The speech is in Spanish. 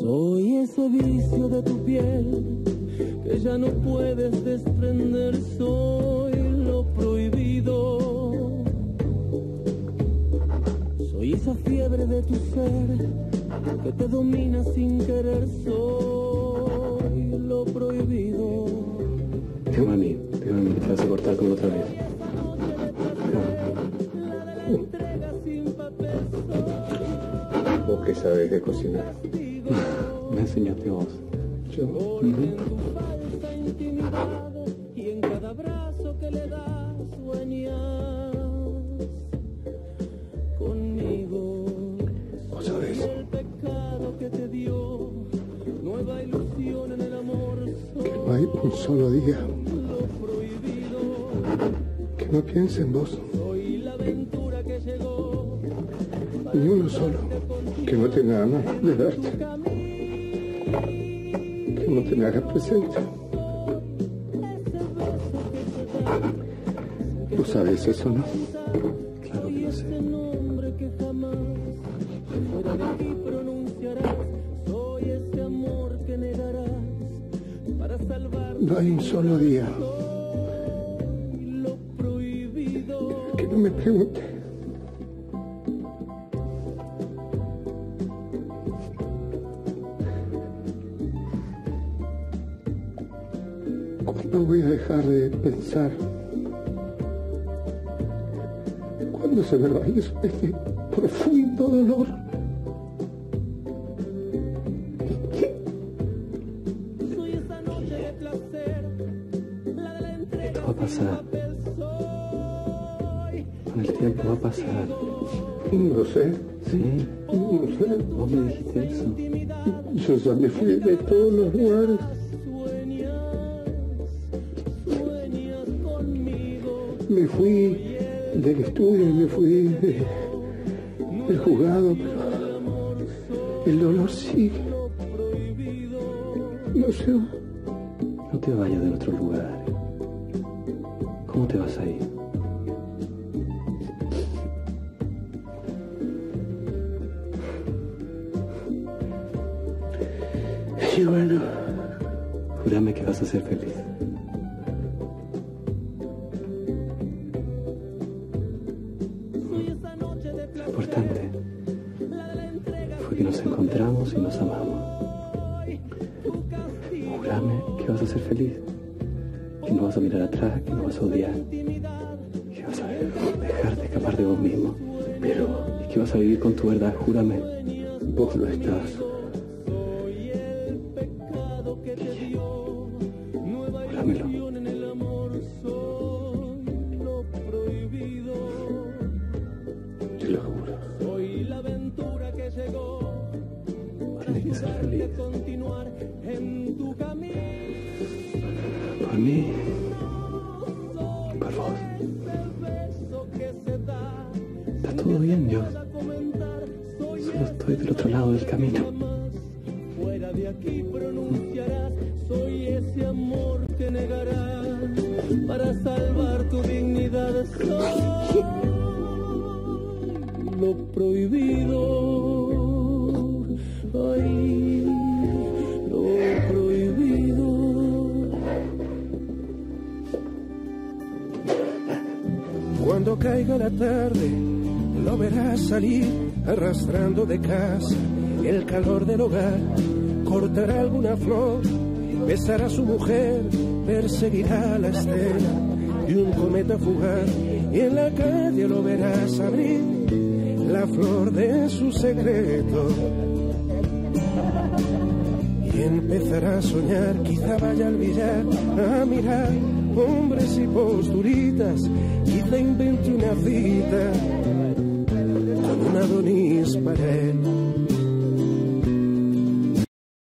Soy ese vicio de tu piel que ya no puedes desprender, soy lo prohibido. Soy esa fiebre de tu ser que te domina sin querer, soy lo prohibido. Tengo a mí, tengo a mí, te vas a cortar con otra vez. Vos que sabes de cocinar. Me enseñaste vos. Yo. Y en cada abrazo que le das un solo día que no piense en vos. Ni uno solo que no tenga ganas de darte. Que no te me haga presente. Vos sabés eso, ¿no? Claro que lo sé. No hay un solo día que no me pregunte. ¿Cuándo voy a dejar de pensar? ¿Cuándo se me va a ir este profundo dolor? Pasar. Con el tiempo va a pasar. No lo sé, ¿Sí? no sé. Vos me dijiste eso. Yo ya me fui de todos los lugares. Me fui del estudio me fui de- del juzgado, pero el dolor sigue. No sé, No te vayas de otro lugar. ¿Cómo te vas a ir? y bueno, Júrame que vas a ser feliz. Lo importante fue que nos encontramos y nos amamos. Júrame que vas a ser feliz. Que no vas a mirar atrás, que no vas a odiar. Que vas a dejarte escapar de vos mismo. Pero, y que vas a vivir con tu verdad, júrame. vos estás. Lo feliz. continuar en tu camino. Por mí. Por vos. Está todo bien, yo. Solo estoy del otro lado del camino. Fuera de aquí pronunciarás, soy ese amor que negarás para salvar tu dignidad. Soy lo prohibido. Ay, caiga la tarde, lo verás salir arrastrando de casa el calor del hogar. Cortará alguna flor, besará a su mujer, perseguirá la estela y un cometa fugaz. Y en la calle lo verás abrir la flor de su secreto. Y empezará a soñar, quizá vaya al billar a mirar hombres y posturitas, quizá invente una cita con un Adonis para él